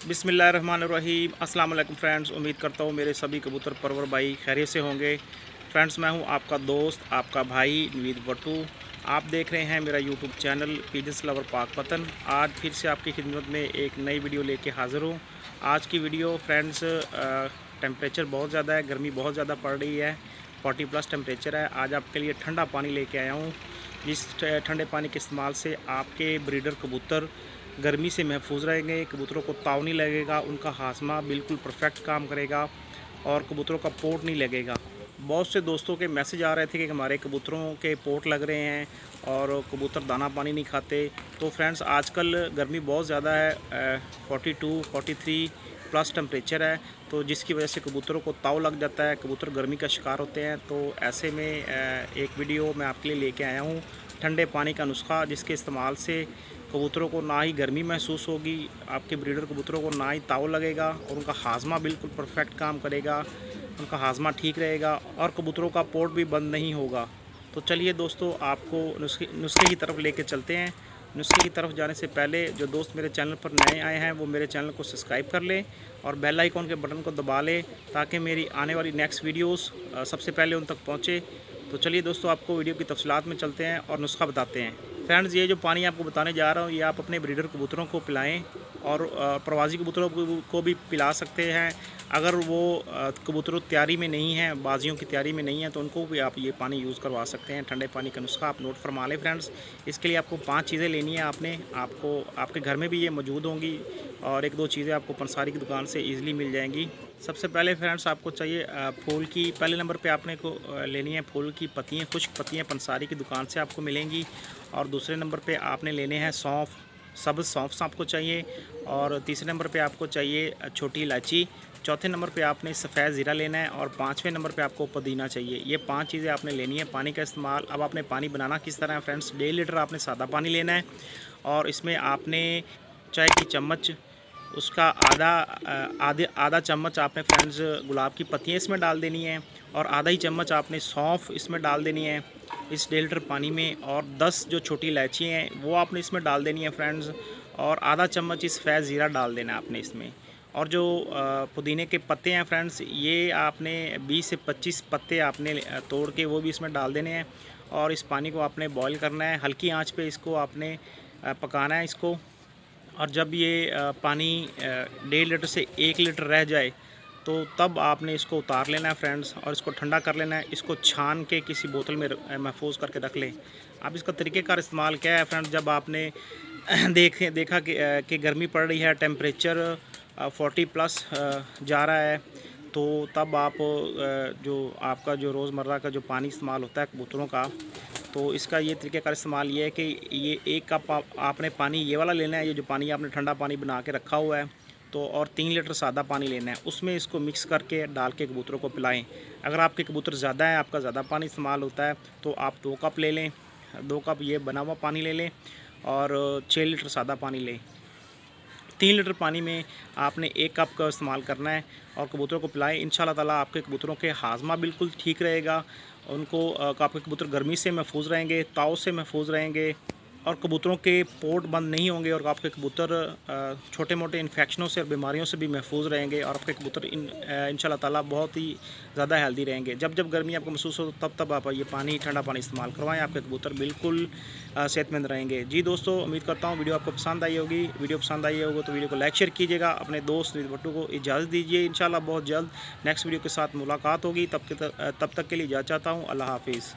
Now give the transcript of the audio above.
بسم اللہ الرحمن الرحیم السلام علیکم فرینڈز امید کرتا ہوں میرے سبھی کبوتر پرور بھائی خیریت سے ہوں گے فرینڈز میں ہوں آپ کا دوست آپ کا بھائی نوید بٹو آپ دیکھ رہے ہیں میرا یوٹیوب چینل پیجنس لور پاک پتن آج پھر سے آپ کی خدمت میں ایک نئی ویڈیو لے کے حاضر ہوں آج کی ویڈیو فرینڈز ٹیمپریچر بہت زیادہ ہے گرمی بہت زیادہ پڑ رہی ہے فورٹی پلس ٹیمپریچر ہے آج آپ کے لیے ٹھنڈا پانی لے کے آیا ہوں جس ٹھنڈے پانی کے استعمال سے آپ کے بریڈر کبوتر گرمی سے محفوظ رہیں گے، کبوتروں کو تاؤ نہیں لگے گا، ان کا ہاضمہ بالکل پرفیکٹ کام کرے گا اور کبوتروں کا پورٹ نہیں لگے گا۔ بہت سے دوستوں کے میسج آ رہے تھے کہ ہمارے کبوتروں کے پورٹ لگ رہے ہیں اور کبوتر دانہ پانی نہیں کھاتے۔ تو فرینڈز آج کل گرمی بہت زیادہ ہے forty two forty three plus temperature ہے۔ تو جس کی وجہ سے کبوتروں کو تاؤ لگ جاتا ہے، کبوتر گرمی کا شکار ہوتے ہیں۔ تو ایسے میں ایک ویڈیو میں آپ کے لیے لے کے آیا ہوں، ٹھنڈے پانی کا نسخہ، جس کے استعمال سے کبوتروں کو نہ ہی گرمی محسوس ہوگی، آپ کے بریڈر کبوتروں کو نہ ہی تاؤ لگے گا اور ان کا ہاضمہ بالکل پرفیکٹ کام کرے گا، ان کا ہاضمہ ٹھیک رہے گا اور کبوتروں کا پورٹ بھی بند نہیں ہوگا۔ تو چلیے دوستو، آپ کو نسخے نسخے کی طرف لے کے چلتے ہیں۔ نسخے کی طرف جانے سے پہلے جو دوست میرے چینل پر نئے آئے ہیں، وہ میرے چینل کو سبسکرائب کر لیں اور بیل آئیکن کے بٹن کو دبا لیں تاکہ میری آنے والی نیکسٹ ویڈیوز سب سے پہلے ان تک پہنچے۔ تو چلیے دوستو، آپ کو ویڈیو کی تفصیلات میں چلتے ہیں اور نسخہ بتاتے ہیں۔ فرینڈز، یہ جو پانی آپ کو بتانے جا رہا ہوں، یہ آپ اپنے بریڈر کبوتروں کو پلائیں اور پروازی کبوتروں کو بھی پلا سکتے ہیں۔ اگر وہ کبوتروں تیاری میں نہیں ہیں، بازیوں کی تیاری میں نہیں ہیں، تو ان کو بھی آپ یہ پانی یوز کروا سکتے ہیں۔ ٹھنڈے پانی کا نسخہ آپ نوٹ فرما لیں فرینڈز۔ اس کے لیے آپ کو پانچ چیزیں لینی ہیں۔ آپ نے، آپ کو، آپ کے گھر میں بھی یہ موجود ہوں گی اور ایک دو چیزیں آپ کو پنساری کی دکان سے ایزلی مل جائیں گی۔ سب سے پہلے فرینڈس آپ کو چاہیے پھول کی، پہلے نمبر پہ آپ نے کو لینی ہے پھول کی پتیاں، خشک پتیاں پنساری کی دکان سے آپ کو ملیں گی۔ اور دوسرے نمبر پہ آپ نے لینے ہیں سونف سبز سونف آپ کو چاہیے اور تیسرے نمبر پہ آپ کو چاہیے چھوٹی الائچی، چوتھے نمبر پہ آپ نے سفید زیرہ لینا ہے اور پانچویں نمبر پہ آپ کو پودینہ چاہیے۔ یہ پانچ چیزیں آپ نے لینی ہے پانی کا استعمال۔ اب آپ نے پانی بنانا کس طرح ہے فرینڈس ڈیڑھ لیٹر آپ نے سادہ پانی لینا ہے اور اس میں آپ نے چائے کی چمچ اس کا آدھا، آدھے، آدھا چمچ آپ نے فرینڈز گلاب کی پتیاں اس میں ڈال دینی ہیں اور آدھا ہی چمچ آپ نے سونف اس میں ڈال دینی ہے اس ڈیڑھ لیٹر پانی میں اور دس جو چھوٹی الائچی ہیں وہ آپ نے اس میں ڈال دینی ہے فرینڈز اور آدھا چمچ اس فیض زیرہ ڈال دینا ہے آپ نے اس میں اور جو پودینے کے پتے ہیں فرینڈز یہ آپ نے بیس سے پچیس پتے آپ نے توڑ کے وہ بھی اس میں ڈال دینے ہیں اور اس پانی کو آپ نے بوائل کرنا ہے، ہلکی آنچ پہ اس کو آپ نے پکانا ہے اس کو اور جب یہ پانی ڈیڑھ لیٹر سے ایک لیٹر رہ جائے، تو تب آپ نے اس کو اتار لینا ہے فرینڈز، اور اس کو ٹھنڈا کر لینا ہے، اس کو چھان کے کسی بوتل میں محفوظ کر کے رکھ لیں۔ اب اس کا طریقہ کار استعمال کیا ہے فرینڈز؟ جب آپ نے دیکھیں دیکھا کہ گرمی پڑ رہی ہے، ٹیمپریچر فورٹی پلس جا رہا ہے، تو تب آپ جو آپ کا جو روز مرہ کا جو پانی استعمال ہوتا ہے کبوتروں کا تو اس کا یہ طریقہ کار استعمال یہ ہے کہ یہ ایک کپ آپ نے پانی یہ والا لینا ہے، یہ جو پانی آپ نے ٹھنڈا پانی بنا کے رکھا ہوا ہے، تو اور تین لیٹر سادہ پانی لینا ہے۔ اس میں اس کو مکس کر کے ڈال کے کبوتروں کو پلائیں۔ اگر آپ کے کبوتر زیادہ ہیں، آپ کا زیادہ پانی استعمال ہوتا ہے، تو آپ دو کپ لے لیں۔ دو کپ یہ بنا ہوا پانی لے لیں اور چھ لیٹر سادہ پانی لیں۔ تین لیٹر پانی میں آپ نے ایک کپ کا استعمال کرنا ہے اور کبوتروں کو پلائیں۔ ان شاء اللہ تعالیٰ آپ کے کبوتروں کے ہاضمہ بالکل ٹھیک رہے گا۔ ان کو آپ کے کبوتر گرمی سے محفوظ رہیں گے، تاؤ سے محفوظ رہیں گے۔ اور کبوتروں کے پورٹ بند نہیں ہوں گے اور آپ کے کبوتر چھوٹے موٹے انفیکشنوں سے اور بیماریوں سے بھی محفوظ رہیں گے اور آپ کے کبوتر ان شاء اللہ تعالیٰ بہت ہی زیادہ ہیلدی رہیں گے۔ جب جب گرمی آپ کو محسوس ہو تب تب آپ یہ پانی، ٹھنڈا پانی استعمال کروائیں، آپ کے کبوتر بالکل صحت مند رہیں گے۔ جی دوستو، امید کرتا ہوں ویڈیو آپ کو پسند آئی ہوگی۔ ویڈیو پسند آئی ہوگا تو ویڈیو کو لائک شیئر کیجیے گا۔ اپنے دوست بٹو کو اجازت دیجیے۔ انشاءاللہ بہت جلد نیکسٹ ویڈیو کے ساتھ ملاقات ہوگی۔ تب تب تک کے لیے اجازت چاہتا ہوں۔ اللہ حافظ۔